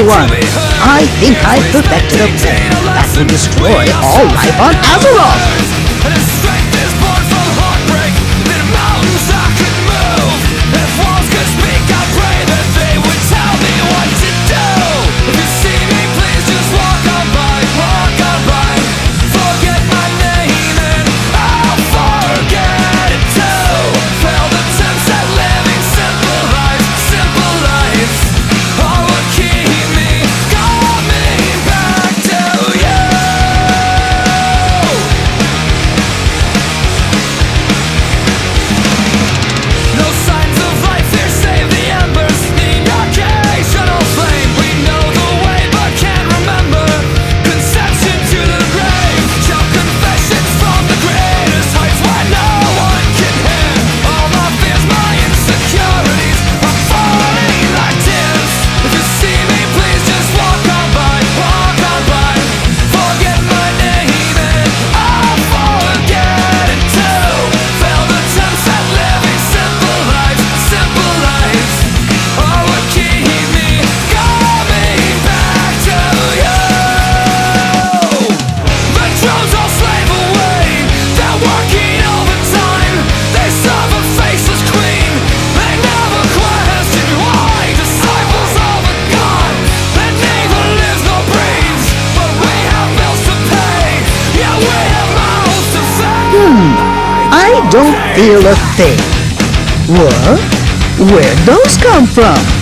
one. I think I've perfected a plan that will destroy all life on Azeroth. Feel a thing. What? Where'd those come from?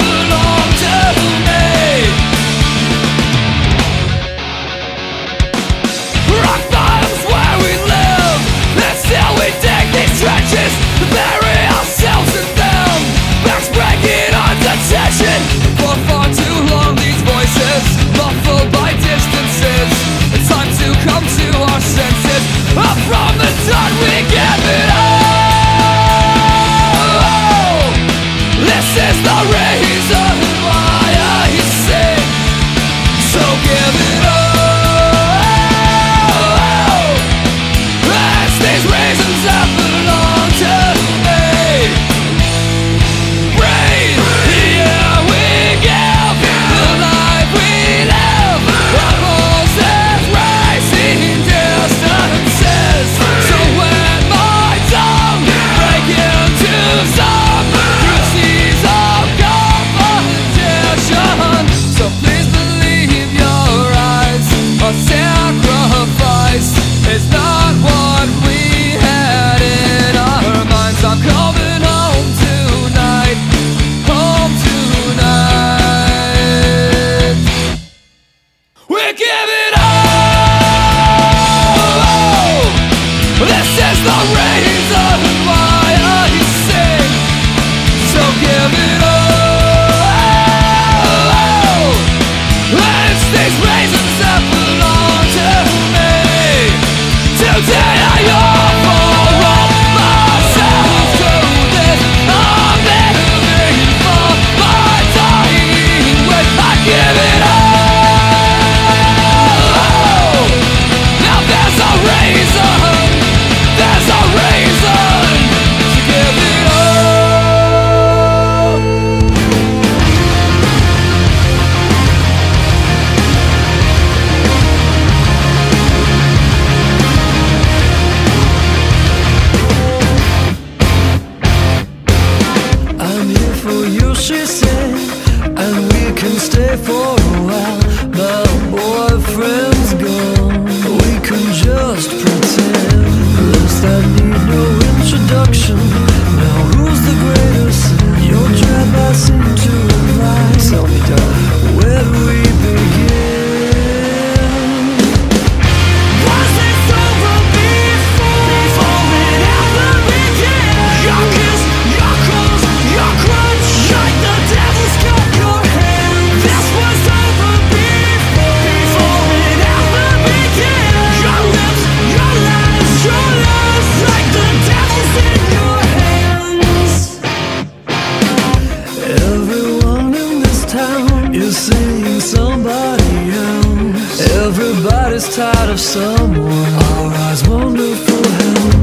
have someone. All eyes wonderful help.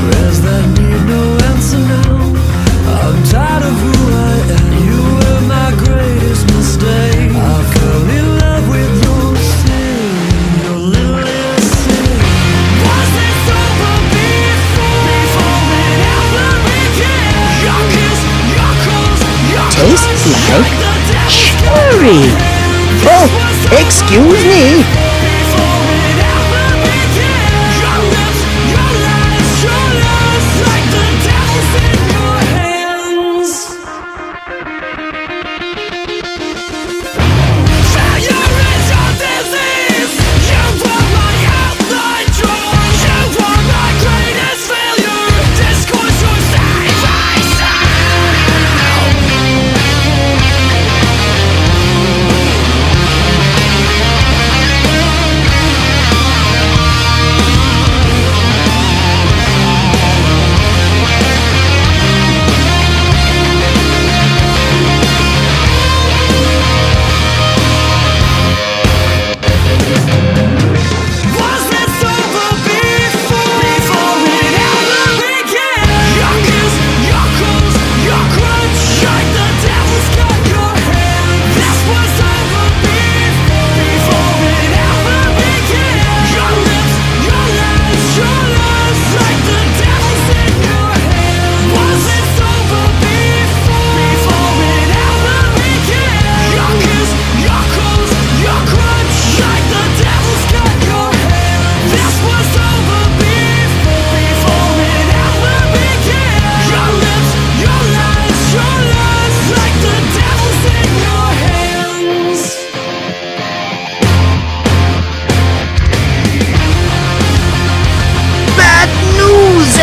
Prayers that need no answer now. I'm tired of who I am. You were my greatest mistake. I fell in love with like cherry. Oh, excuse me.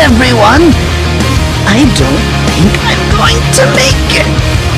everyone! I don't think I'm going to make it!